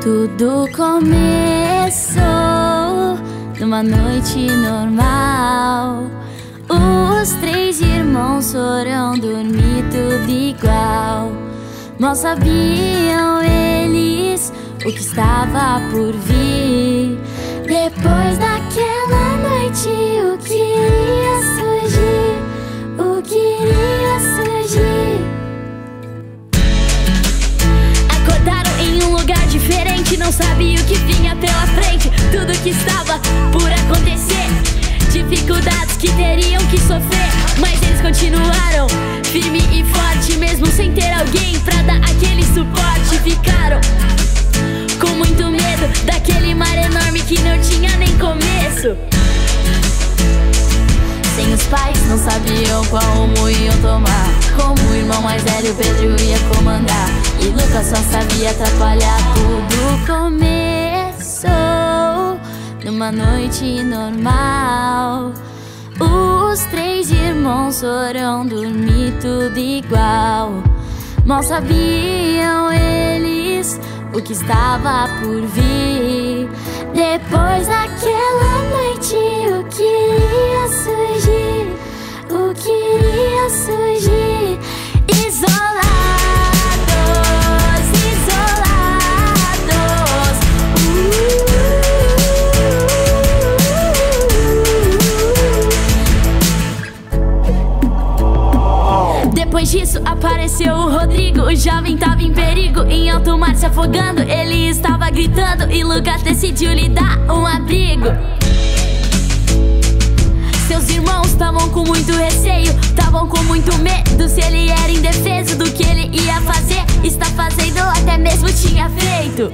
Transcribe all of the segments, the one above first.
Tudo começou numa noite normal. Os três irmãos foram dormir tudo igual. Mal sabiam eles o que estava por vir. Não sabia o que vinha pela frente. Tudo que estava por acontecer, dificuldades que teriam que sofrer, mas eles continuaram firme e forte, mesmo sem ter alguém pra dar aquele suporte. Ficaram com muito medo daquele mar enorme que não tinha nem começo. Sem os pais, não sabiam qual rumo iam tomar. Como o irmão mais velho, Pedro ia comandar. E Lucas só sabia atrapalhar. Tudo numa noite normal. Os três irmãos foram dormir tudo igual. Mal sabiam eles o que estava por vir. Depois daquela noite, o que iria surgir? Depois disso apareceu o Rodrigo, o jovem tava em perigo, em alto mar se afogando. Ele estava gritando e Lucas decidiu lhe dar um abrigo. Seus irmãos estavam com muito receio, estavam com muito medo. Se ele era indefeso do que ele ia fazer, está fazendo, até mesmo tinha feito.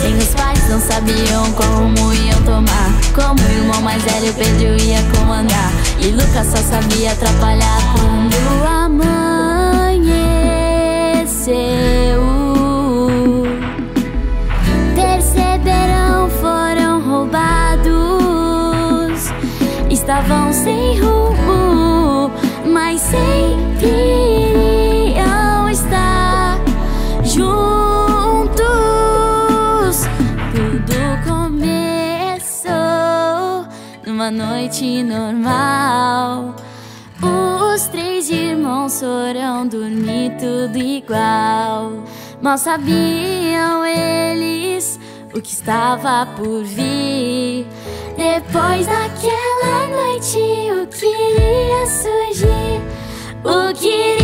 Sem os pais, não sabiam rumo iam tomar. Irmão mais velho, Pedro ia comandar. E Lucas só sabia atrapalhar quando amanheceu. Perceberam, foram roubados. Estavam sem rumo, mas sempre iriam numa noite normal. Os três irmãos foram dormir tudo igual. Mal sabiam eles o que estava por vir. Depois daquela noite, o que iria surgir? O que